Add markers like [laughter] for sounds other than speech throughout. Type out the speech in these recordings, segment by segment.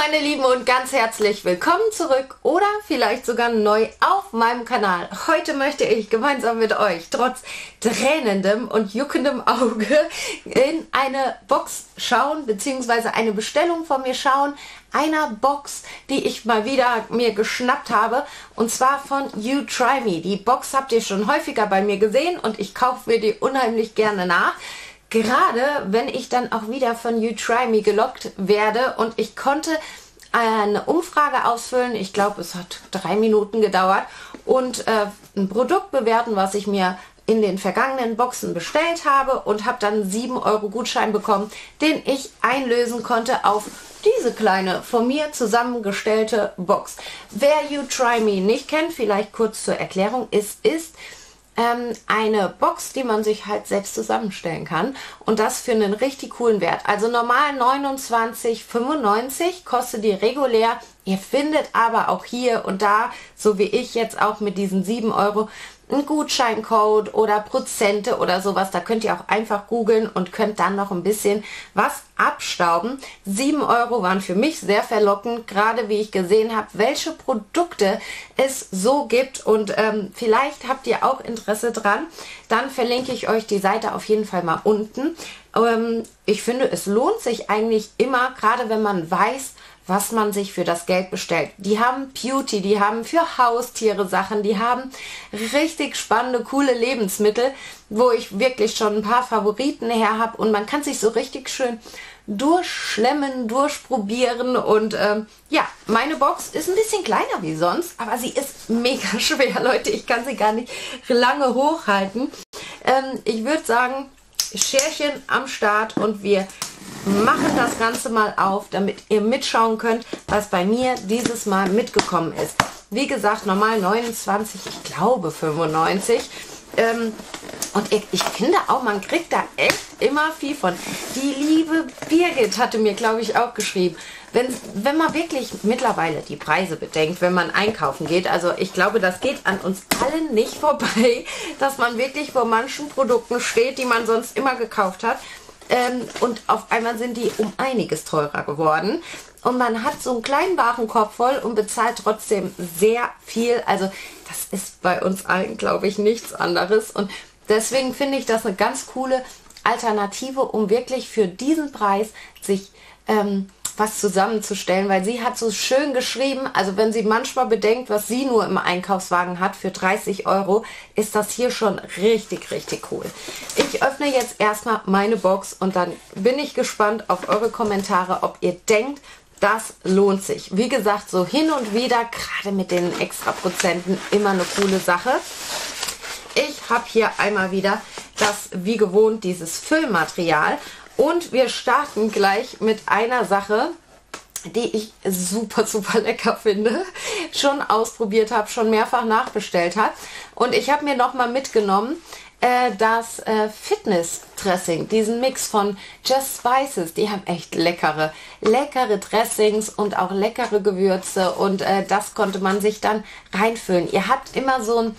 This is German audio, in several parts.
meine Lieben und ganz herzlich willkommen zurück oder vielleicht sogar neu auf meinem Kanal. Heute möchte ich gemeinsam mit euch trotz tränendem und juckendem Auge in eine Box schauen beziehungsweise eine Bestellung von mir schauen einer Box, die ich mal wieder mir geschnappt habe und zwar von You Try Me. Die Box habt ihr schon häufiger bei mir gesehen und ich kaufe mir die unheimlich gerne nach. Gerade wenn ich dann auch wieder von You Try Me gelockt werde und ich konnte eine Umfrage ausfüllen. Ich glaube, es hat drei Minuten gedauert und äh, ein Produkt bewerten, was ich mir in den vergangenen Boxen bestellt habe und habe dann 7 Euro Gutschein bekommen, den ich einlösen konnte auf diese kleine von mir zusammengestellte Box. Wer You Try Me nicht kennt, vielleicht kurz zur Erklärung, ist, ist ähm, eine Box, die man sich halt selbst zusammenstellen kann und das für einen richtig coolen Wert. Also normal 29,95 kostet die regulär. Ihr findet aber auch hier und da, so wie ich jetzt auch mit diesen 7 Euro, einen Gutscheincode oder Prozente oder sowas. Da könnt ihr auch einfach googeln und könnt dann noch ein bisschen was abstauben. 7 Euro waren für mich sehr verlockend, gerade wie ich gesehen habe, welche Produkte es so gibt. Und ähm, vielleicht habt ihr auch Interesse dran. Dann verlinke ich euch die Seite auf jeden Fall mal unten. Ähm, ich finde, es lohnt sich eigentlich immer, gerade wenn man weiß, was man sich für das Geld bestellt. Die haben Beauty, die haben für Haustiere Sachen, die haben richtig spannende, coole Lebensmittel, wo ich wirklich schon ein paar Favoriten her habe und man kann sich so richtig schön durchschlemmen, durchprobieren und ähm, ja, meine Box ist ein bisschen kleiner wie sonst, aber sie ist mega [laughs] schwer, Leute. Ich kann sie gar nicht lange hochhalten. Ähm, ich würde sagen, Scherchen am Start und wir machen das Ganze mal auf, damit ihr mitschauen könnt, was bei mir dieses Mal mitgekommen ist. Wie gesagt, normal 29, ich glaube 95. Ähm, und ich, ich, finde auch, man kriegt da echt immer viel von. Die liebe Birgit hatte mir, glaube ich, auch geschrieben, wenn, wenn man wirklich mittlerweile die Preise bedenkt, wenn man einkaufen geht, also ich glaube, das geht an uns allen nicht vorbei, [laughs] dass man wirklich vor manchen Produkten steht, die man sonst immer gekauft hat. Ähm, und auf einmal sind die um einiges teurer geworden. Und man hat so einen kleinen Warenkorb voll und bezahlt trotzdem sehr viel. Also das ist bei uns allen, glaube ich, nichts anderes. Und deswegen finde ich das eine ganz coole Alternative, um wirklich für diesen Preis sich ähm, was zusammenzustellen, weil sie hat so schön geschrieben, also wenn sie manchmal bedenkt, was sie nur im Einkaufswagen hat für 30 Euro, ist das hier schon richtig, richtig cool. Ich öffne jetzt erstmal meine Box und dann bin ich gespannt auf eure Kommentare, ob ihr denkt, das lohnt sich. Wie gesagt, so hin und wieder, gerade mit den extra Prozenten, immer eine coole Sache. Ich habe hier einmal wieder das, wie gewohnt, dieses Füllmaterial. Und wir starten gleich mit einer Sache, die ich super, super lecker finde, schon ausprobiert habe, schon mehrfach nachbestellt habe. Und ich habe mir nochmal mitgenommen äh, das äh, Fitness-Dressing, diesen Mix von Just Spices. Die haben echt leckere, leckere Dressings und auch leckere Gewürze. Und äh, das konnte man sich dann reinfüllen. Ihr habt immer so ein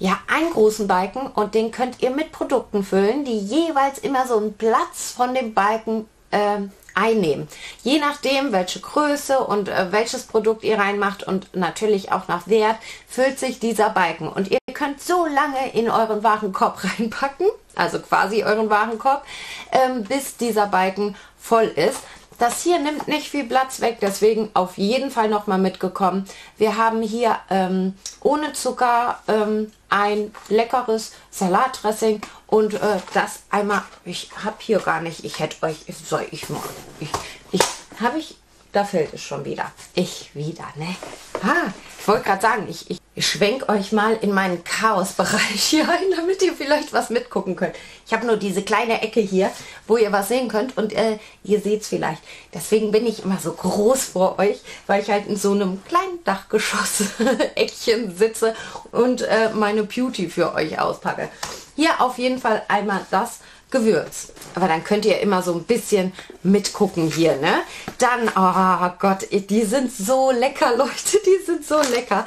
ja, einen großen Balken und den könnt ihr mit Produkten füllen, die jeweils immer so einen Platz von dem Balken äh, einnehmen. Je nachdem, welche Größe und äh, welches Produkt ihr reinmacht und natürlich auch nach Wert, füllt sich dieser Balken. Und ihr könnt so lange in euren Warenkorb [laughs] reinpacken, also quasi euren Warenkorb, ähm, bis dieser Balken voll ist. Das hier nimmt nicht viel Platz weg, deswegen auf jeden Fall nochmal mitgekommen. Wir haben hier ähm, ohne Zucker ähm, ein leckeres Salatdressing und äh, das einmal, ich habe hier gar nicht, ich hätte euch, soll ich mal, ich, ich habe ich, da fällt es schon wieder. Ich wieder, ne? Ah, ich wollte gerade sagen, ich, ich schwenke euch mal in meinen Chaosbereich [laughs] hier ein, damit ihr vielleicht was mitgucken könnt. Ich habe nur diese kleine Ecke hier, wo ihr was sehen könnt und äh, ihr seht es vielleicht. Deswegen bin ich immer so groß vor euch, weil ich halt in so einem kleinen Dachgeschoss-Eckchen [laughs] sitze und äh, meine Beauty für euch auspacke. Hier auf jeden Fall einmal das Gewürz. Aber dann könnt ihr immer so ein bisschen mitgucken hier, ne? Dann, oh Gott, die sind so lecker, [laughs] Leute, die sind so lecker.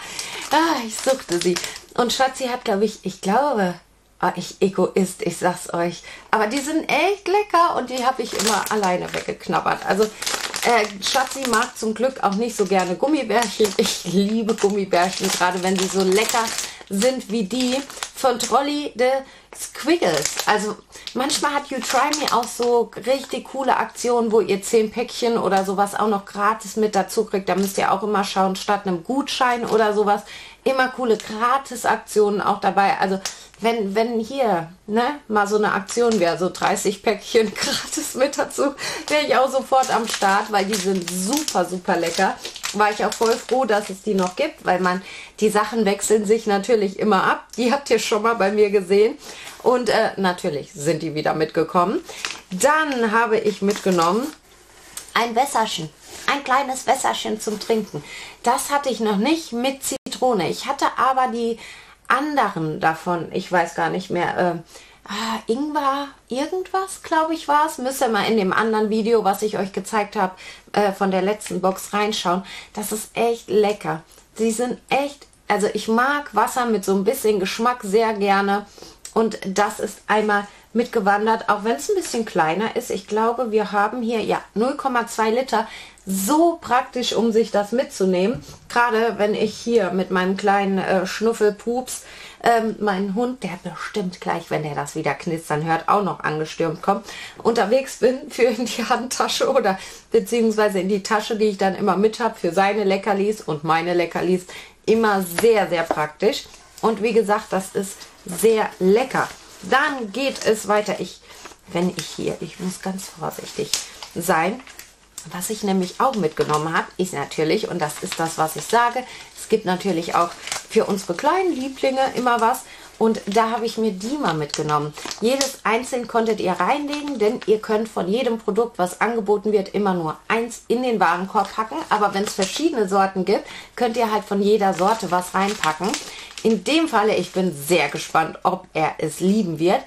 Ah, ich suchte sie. Und Schatzi hat, glaube ich, ich glaube, oh, ich Egoist, ich sag's euch. Aber die sind echt lecker und die habe ich immer alleine weggeknabbert. Also Äh, Schatzi mag zum Glück auch nicht so gerne Gummibärchen. Ich liebe Gummibärchen, gerade wenn sie so lecker sind wie die von Trolli de Squiggles. Also manchmal hat You Try Me auch so richtig coole Aktionen, wo ihr 10 Päckchen oder sowas auch noch gratis mit dazu kriegt. Da müsst ihr auch immer schauen, statt einem Gutschein oder sowas. Immer coole Gratis-Aktionen auch dabei. Also wenn, wenn hier ne, mal so eine Aktion wäre, so 30 Päckchen [laughs] gratis mit dazu, wäre ich auch sofort am Start, weil die sind super, super lecker. War ich auch voll froh, dass es die noch gibt, weil man, die Sachen wechseln sich natürlich immer ab. Die habt ihr schon mal bei mir gesehen. Und äh, natürlich sind die wieder mitgekommen. Dann habe ich mitgenommen ein Wässerchen. Ein kleines Wässerchen zum Trinken. Das hatte ich noch nicht mit Zitrone. Ich hatte aber die anderen davon, ich weiß gar nicht mehr, äh, ah, Ingwer, irgendwas, glaube ich, war es. Müsst ihr mal in dem anderen Video, was ich euch gezeigt habe, äh, von der letzten Box reinschauen. Das ist echt lecker. Sie sind echt, also ich mag Wasser mit so ein bisschen Geschmack sehr gerne. Und das ist einmal mitgewandert, auch wenn es ein bisschen kleiner ist. Ich glaube, wir haben hier ja 0,2 Liter. So praktisch, um sich das mitzunehmen. Gerade wenn ich hier mit meinem kleinen äh, Schnuffelpups, ähm, meinen Hund, der bestimmt gleich, wenn er das wieder knistern hört, auch noch angestürmt kommt, unterwegs bin für in die Handtasche oder beziehungsweise in die Tasche, die ich dann immer mit habe für seine Leckerlis und meine Leckerlis. Immer sehr, sehr praktisch. Und wie gesagt, das ist sehr lecker. Dann geht es weiter. Ich, wenn ich hier, ich muss ganz vorsichtig sein. Was ich nämlich auch mitgenommen habe, ist natürlich, und das ist das, was ich sage, es gibt natürlich auch für unsere kleinen Lieblinge immer was. Und da habe ich mir die mal mitgenommen. Jedes einzeln konntet ihr reinlegen, denn ihr könnt von jedem Produkt, was angeboten wird, immer nur eins in den Warenkorb packen. Aber wenn es verschiedene Sorten gibt, könnt ihr halt von jeder Sorte was reinpacken. In dem Falle, ich bin sehr gespannt, ob er es lieben wird.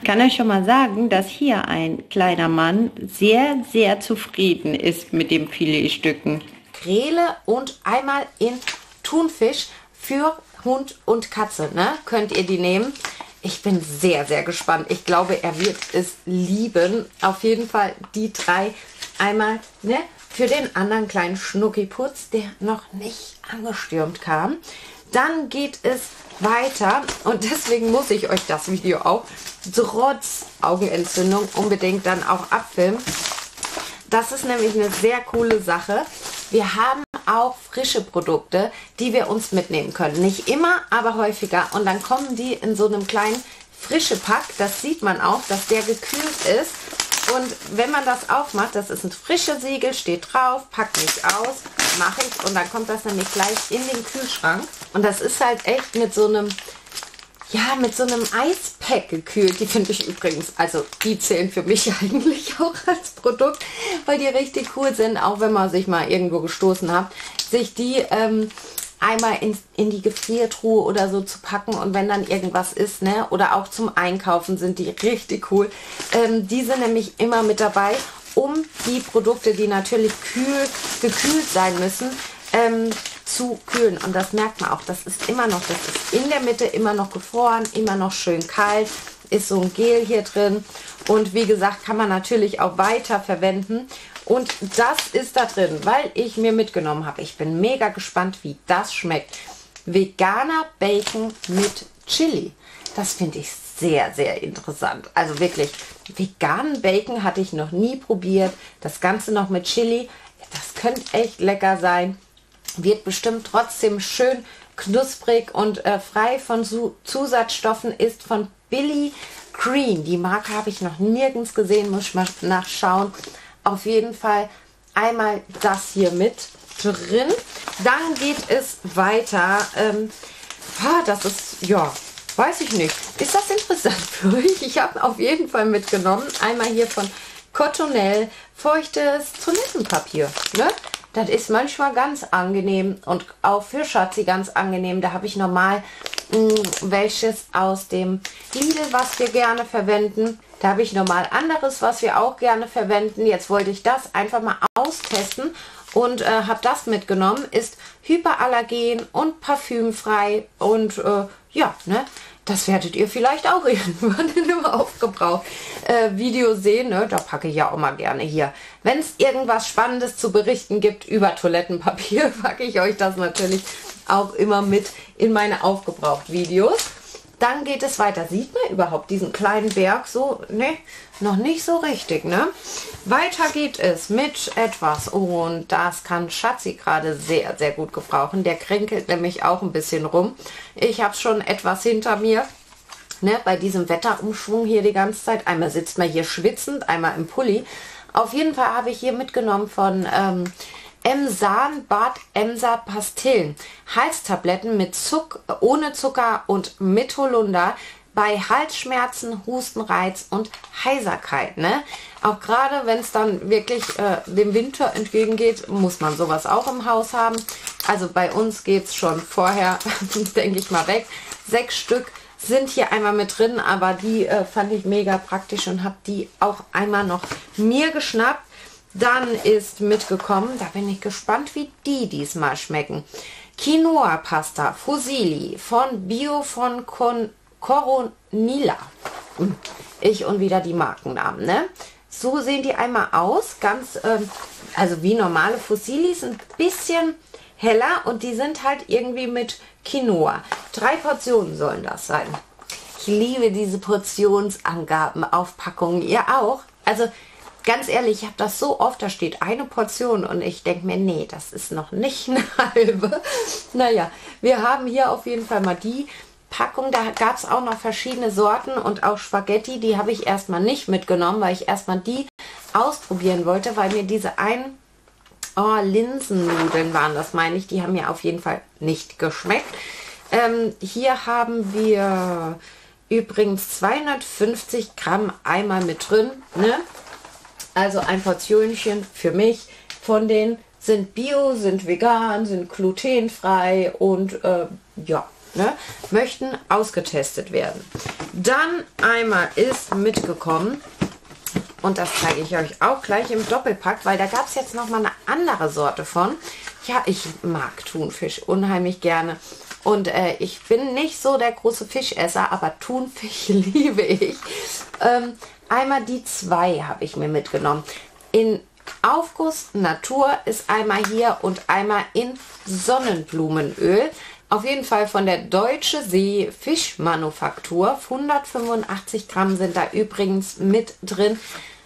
Ich kann euch schon mal sagen, dass hier ein kleiner Mann sehr, sehr zufrieden ist mit den Filetstücken. Grele und einmal in Thunfisch für Hund und Katze. Ne? Könnt ihr die nehmen? Ich bin sehr, sehr gespannt. Ich glaube, er wird es lieben. Auf jeden Fall die drei einmal ne, für den anderen kleinen Schnuckiputz, der noch nicht angestürmt kam. Dann geht es weiter und deswegen muss ich euch das Video auch trotz Augenentzündung unbedingt dann auch abfilmen. Das ist nämlich eine sehr coole Sache. Wir haben auch frische Produkte, die wir uns mitnehmen können. Nicht immer, aber häufiger. Und dann kommen die in so einem kleinen frische Pack. Das sieht man auch, dass der gekühlt ist. Und wenn man das aufmacht, das ist ein frisches Siegel, steht drauf, packt nicht aus, mache ich und dann kommt das nämlich gleich in den Kühlschrank. Und das ist halt echt mit so einem, ja, mit so einem Eispack gekühlt. Die finde ich übrigens, also die zählen für mich [laughs] eigentlich auch als Produkt, weil die richtig cool sind, auch wenn man sich mal irgendwo gestoßen hat, sich die ähm, einmal in, in die Gefriertruhe oder so zu packen und wenn dann irgendwas ist, ne, oder auch zum Einkaufen sind die richtig cool. Ähm, die sind nämlich immer mit dabei, um die Produkte, die natürlich kühl, gekühlt sein müssen, ähm, zu kühlen. Und das merkt man auch, das ist immer noch, das ist in der Mitte immer noch gefroren, immer noch schön kalt, ist so ein Gel hier drin. Und wie gesagt, kann man natürlich auch weiter verwenden. Und das ist da drin, weil ich mir mitgenommen habe. Ich bin mega gespannt, wie das schmeckt. Veganer Bacon mit Chili. Das finde ich sehr, sehr interessant. Also wirklich, veganen Bacon hatte ich noch nie probiert. Das Ganze noch mit Chili. Das könnte echt lecker sein. Wird bestimmt trotzdem schön knusprig und äh, frei von Zusatzstoffen. Ist von Billy Green. Die Marke habe ich noch nirgends gesehen. Muss ich mal nachschauen auf jeden Fall einmal das hier mit drin. Dann geht es weiter. Ähm, ah, das ist, ja, weiß ich nicht. Ist das interessant [laughs] für euch? Ich habe auf jeden Fall mitgenommen. Einmal hier von Cottonelle feuchtes Toilettenpapier. Ne? Das ist manchmal ganz angenehm und auch für Schatzi ganz angenehm. Da habe ich normal welches aus dem Lidl, was wir gerne verwenden. Da habe ich nochmal anderes, was wir auch gerne verwenden. Jetzt wollte ich das einfach mal austesten und äh, habe das mitgenommen. Ist hyperallergen und parfümfrei und äh, ja, ne? Das werdet ihr vielleicht auch [laughs] irgendwann in einem Aufgebrauch-Video äh, sehen. Ne? Da packe ich ja auch mal gerne hier. Wenn es irgendwas Spannendes zu berichten gibt über Toilettenpapier, [laughs] packe ich euch das natürlich auch immer mit in meine Aufgebraucht-Videos. Dann geht es weiter. Sieht man überhaupt diesen kleinen Berg so? Ne, noch nicht so richtig, ne? Weiter geht es mit etwas und das kann Schatzi gerade sehr, sehr gut gebrauchen. Der kränkelt nämlich auch ein bisschen rum. Ich habe schon etwas hinter mir. Ne, bei diesem Wetterumschwung hier die ganze Zeit. Einmal sitzt man hier schwitzend, einmal im Pulli. Auf jeden Fall habe ich hier mitgenommen von ähm, Emsan Bad Emser Pastillen. Halstabletten mit Zuck, ohne Zucker und mit Holunder bei Halsschmerzen, Hustenreiz und Heiserkeit. Ne? Auch gerade wenn es dann wirklich äh, dem Winter entgegengeht, muss man sowas auch im Haus haben. Also bei uns geht es schon vorher, [laughs] denke ich mal, weg. Sechs Stück sind hier einmal mit drin, aber die äh, fand ich mega praktisch und habe die auch einmal noch mir geschnappt. Dann ist mitgekommen, da bin ich gespannt, wie die diesmal schmecken. Quinoa Pasta Fusilli von Bio von Con Coronilla. Hm, ich und wieder die Markennamen, ne? So sehen die einmal aus, ganz, ähm, also wie normale Fusilis, ein bisschen heller und die sind halt irgendwie mit Quinoa. Drei Portionen sollen das sein. Ich liebe diese Portionsangaben, Aufpackungen. Ihr auch? Also ganz ehrlich, ich habe das so oft, da steht eine Portion und ich denke mir, nee, das ist noch nicht eine [laughs] halbe. Naja, wir haben hier auf jeden Fall mal die Packung. Da gab es auch noch verschiedene Sorten und auch Spaghetti. Die habe ich erstmal nicht mitgenommen, weil ich erstmal die ausprobieren wollte, weil mir diese ein oh, Linsennudeln waren das, meine ich. Die haben mir auf jeden Fall nicht geschmeckt. Ähm, hier haben wir übrigens 250 Gramm einmal mit drin. Ne? Also ein Portionchen für mich von den sind bio, sind vegan, sind glutenfrei und äh, ja, ne, möchten ausgetestet werden. Dann einmal ist mitgekommen, und das zeige ich euch auch gleich im Doppelpack, weil da gab es jetzt noch mal eine andere Sorte von. Ja, ich mag Thunfisch unheimlich gerne. Und äh, ich bin nicht so der große Fischesser, aber Thunfisch [laughs] liebe ich. Ähm, einmal die zwei habe ich mir mitgenommen. In Aufguss Natur ist einmal hier und einmal in Sonnenblumenöl. Auf jeden Fall von der Deutsche See Fischmanufaktur. 185 Gramm sind da übrigens mit drin.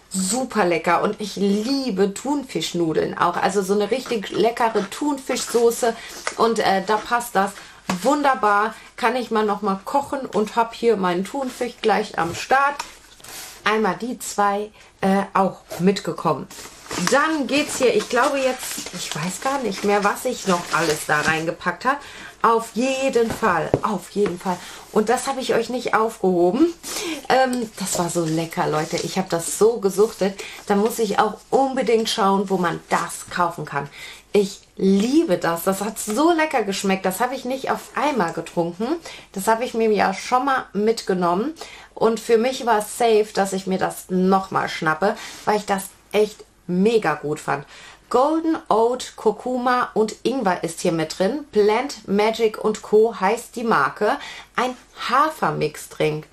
Super lecker und ich liebe Thunfischnudeln auch. Also so eine richtig leckere Thunfischsoße und äh, da passt das wunderbar. Kann ich mal noch mal kochen und habe hier meinen Thunfisch gleich am Start. Einmal die zwei äh, auch mitgekommen. Dann geht es hier, ich glaube jetzt, ich weiß gar nicht mehr, was ich noch alles da reingepackt habe. Auf jeden Fall, auf jeden Fall. Und das habe ich euch nicht aufgehoben. Ähm, das war so lecker, Leute. Ich habe das so gesuchtet. Da muss ich auch unbedingt schauen, wo man das kaufen kann. Ich liebe das. Das hat so lecker geschmeckt. Das habe ich nicht auf einmal getrunken. Das habe ich mir ja schon mal mitgenommen. Und für mich war es safe, dass ich mir das nochmal schnappe, weil ich das echt mega gut fand. Golden Oat, Kurkuma und Ingwer ist hier mit drin. Plant Magic und Co. heißt die Marke. Ein Hafermix-Drink.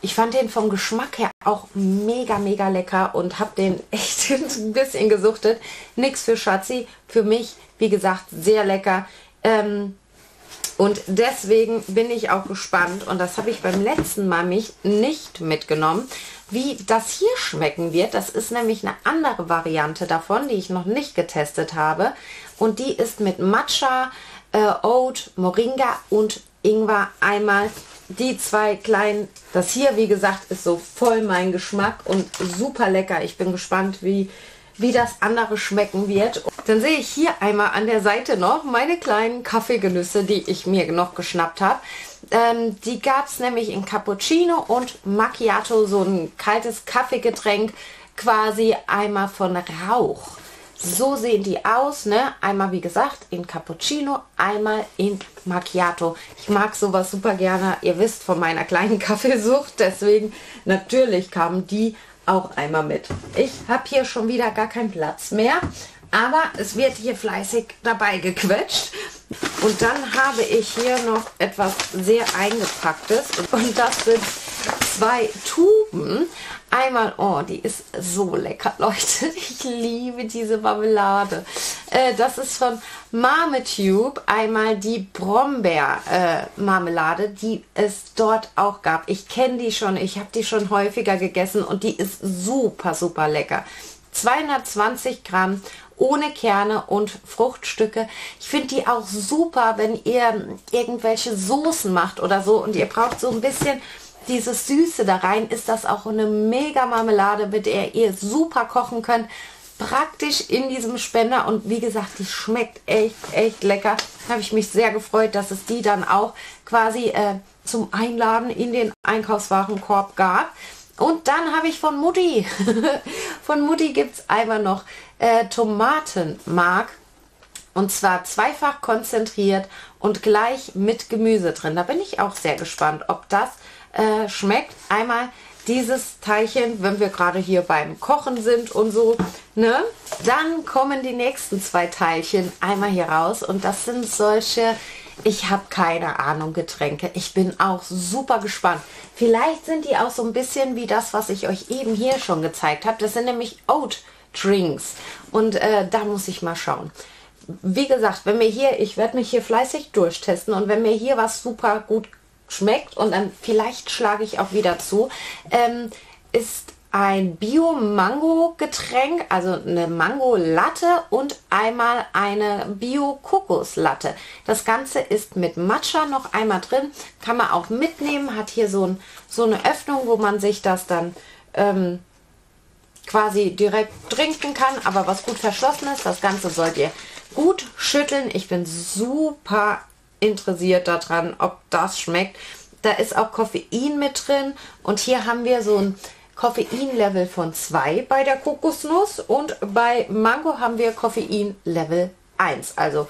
Ich fand den vom Geschmack her auch mega, mega lecker und habe den [laughs] echt ein bisschen gesuchtet. Nix für Schatzi. Für mich, wie gesagt, sehr lecker. Ähm, und deswegen bin ich auch gespannt, und das habe ich beim letzten Mal mich nicht mitgenommen, wie das hier schmecken wird. Das ist nämlich eine andere Variante davon, die ich noch nicht getestet habe. Und die ist mit Matcha, äh, Oat, Moringa und Ingwer einmal. Die zwei kleinen, das hier wie gesagt ist so voll mein Geschmack und super lecker. Ich bin gespannt, wie, wie das andere schmecken wird. Dann sehe ich hier einmal an der Seite noch meine kleinen Kaffeegenüsse, die ich mir noch geschnappt habe. Ähm, die gab es nämlich in Cappuccino und Macchiato, so ein kaltes Kaffeegetränk, quasi einmal von Rauch. So sehen die aus, ne? Einmal wie gesagt in Cappuccino, einmal in Macchiato. Ich mag sowas super gerne. Ihr wisst von meiner kleinen [laughs] Kaffeesucht, deswegen natürlich kamen die auch einmal mit. Ich habe hier schon wieder gar keinen Platz mehr, aber es wird hier fleißig dabei gequetscht. Und dann habe ich hier noch etwas sehr eingepacktes und das sind zwei Tuben. Einmal, oh, die ist so lecker, [laughs] Leute. Ich liebe diese Marmelade. Äh, das ist von Marmetube. Einmal die Brombeer-Marmelade, äh, die es dort auch gab. Ich kenne die schon, ich habe die schon häufiger gegessen und die ist super, super lecker. 220 Gramm ohne Kerne und Fruchtstücke. Ich finde die auch super, wenn ihr irgendwelche Soßen macht oder so und ihr braucht so ein bisschen dieses Süße da rein, ist das auch eine mega Marmelade, mit der ihr super kochen könnt. Praktisch in diesem Spender und wie gesagt, die schmeckt echt, echt lecker. Habe ich mich sehr gefreut, dass es die dann auch quasi äh, zum Einladen in den Einkaufswarenkorb gab. Und dann habe ich von Mutti, [laughs] von Mutti gibt es einmal noch äh, Tomatenmark. Und zwar zweifach konzentriert und gleich mit Gemüse drin. Da bin ich auch sehr gespannt, ob das äh, schmeckt. Einmal dieses Teilchen, wenn wir gerade hier beim Kochen sind und so, ne? Dann kommen die nächsten zwei Teilchen einmal hier raus und das sind solche, ich habe keine Ahnung, Getränke. Ich bin auch super gespannt. Vielleicht sind die auch so ein bisschen wie das, was ich euch eben hier schon gezeigt habe. Das sind nämlich Oat Drinks und äh, da muss ich mal schauen wie gesagt, wenn mir hier, ich werde mich hier fleißig durchtesten und wenn mir hier was super gut schmeckt und dann vielleicht schlage ich auch wieder zu, ähm, ist ein Bio-Mango-Getränk, also eine Mango-Latte und einmal eine Bio-Kokos-Latte. Das Ganze ist mit Matcha noch einmal drin, kann man auch mitnehmen, hat hier so, ein, so eine Öffnung, wo man sich das dann ähm, quasi direkt trinken kann, aber was gut verschlossen ist. Das Ganze sollt ihr gut schütteln. Ich bin super interessiert daran, ob das schmeckt. Da ist auch Koffein mit drin und hier haben wir so ein Koffein-Level von 2 bei der Kokosnuss und bei Mango haben wir Koffein-Level 1. Also,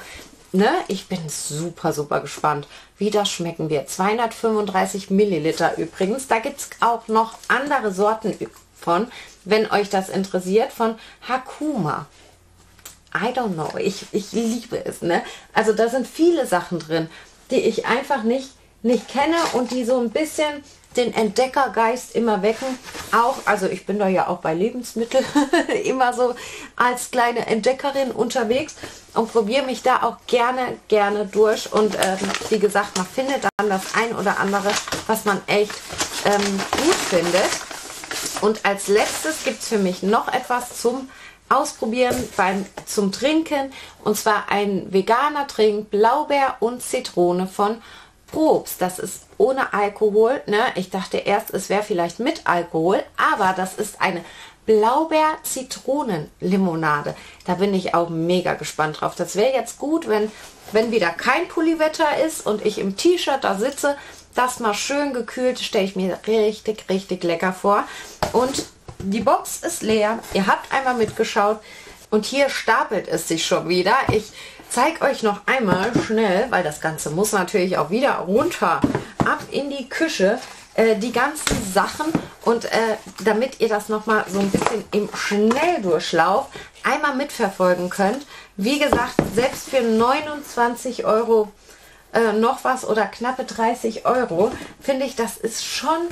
ne, ich bin super, super gespannt, wie das schmecken wird. 235 Milliliter übrigens. Da gibt es auch noch andere Sorten von, wenn euch das interessiert, von Hakuma. I don't know. Ich, ich liebe es. Ne? Also da sind viele Sachen drin, die ich einfach nicht, nicht kenne und die so ein bisschen den Entdeckergeist immer wecken. Auch, also ich bin da ja auch bei Lebensmitteln [laughs] immer so als kleine Entdeckerin unterwegs und probiere mich da auch gerne, gerne durch. Und ähm, wie gesagt, man findet dann das ein oder andere, was man echt ähm, gut findet. Und als letztes gibt es für mich noch etwas zum ausprobieren beim, zum Trinken. Und zwar ein veganer Trink, Blaubeer und Zitrone von Probst. Das ist ohne Alkohol. Ne? Ich dachte erst, es wäre vielleicht mit Alkohol, aber das ist eine Blaubeer-Zitronen-Limonade. Da bin ich auch mega gespannt drauf. Das wäre jetzt gut, wenn, wenn wieder kein Pulliwetter ist und ich im T-Shirt da sitze. Das mal schön gekühlt, stelle ich mir richtig, richtig lecker vor. Und die Box ist leer. Ihr habt einmal mitgeschaut. Und hier stapelt es sich schon wieder. Ich zeige euch noch einmal schnell, weil das Ganze muss natürlich auch wieder runter, ab in die Küche, äh, die ganzen Sachen. Und äh, damit ihr das nochmal so ein bisschen im Schnelldurchlauf einmal mitverfolgen könnt. Wie gesagt, selbst für 29 Euro äh, noch was oder knappe 30 Euro, finde ich, das ist schon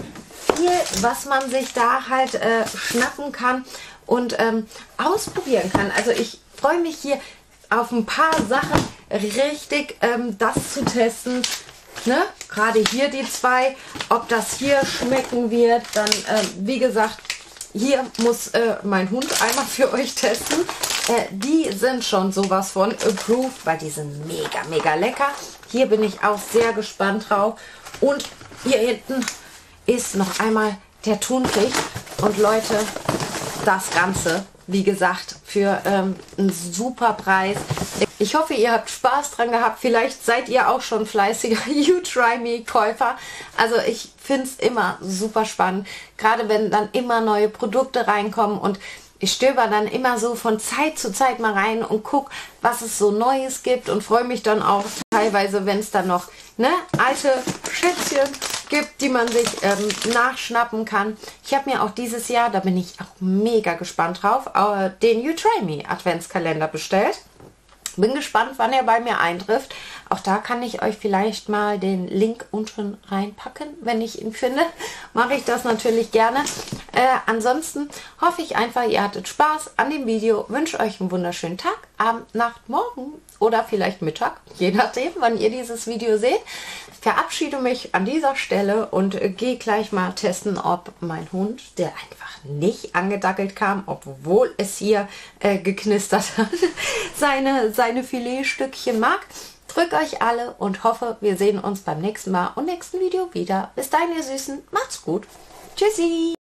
viel, was man sich da halt äh, schnappen kann und ähm, ausprobieren kann. Also ich freue mich hier auf ein paar Sachen richtig ähm, das zu testen. Ne? Gerade hier die zwei, ob das hier schmecken wird, dann äh, wie gesagt, hier muss äh, mein Hund einmal für euch testen. Äh, die sind schon sowas von approved, weil die sind mega, mega lecker. Hier bin ich auch sehr gespannt drauf. Und hier hinten ist noch einmal der Thunfisch. Und Leute, das Ganze, wie gesagt, für ähm, einen super Preis. Ich hoffe, ihr habt Spaß dran gehabt. Vielleicht seid ihr auch schon fleißiger [laughs] You Try Me Käufer. Also ich finde es immer super spannend. Gerade wenn dann immer neue Produkte reinkommen und ich stöber dann immer so von Zeit zu Zeit mal rein und guck, was es so Neues gibt und freue mich dann auch teilweise, wenn es dann noch ne, alte Schätzchen gibt, die man sich ähm, nachschnappen kann. Ich habe mir auch dieses Jahr, da bin ich auch mega gespannt drauf, äh, den You Try Me Adventskalender bestellt. Bin gespannt, wann er bei mir eintrifft. Auch da kann ich euch vielleicht mal den Link unten reinpacken, wenn ich ihn finde. Mache ich das natürlich gerne. Äh, ansonsten hoffe ich einfach, ihr hattet Spaß an dem Video. Wünsche euch einen wunderschönen Tag, Abend, Nacht, Morgen oder vielleicht Mittag, je nachdem, wann ihr dieses Video seht. Verabschiede mich an dieser Stelle und gehe gleich mal testen, ob mein Hund, der einfach nicht angedackelt kam, obwohl es hier äh, geknistert hat, [laughs] seine, seine Filetstückchen mag. Drück euch alle und hoffe, wir sehen uns beim nächsten Mal und nächsten Video wieder. Bis dahin, ihr Süßen. Macht's gut. Tschüssi.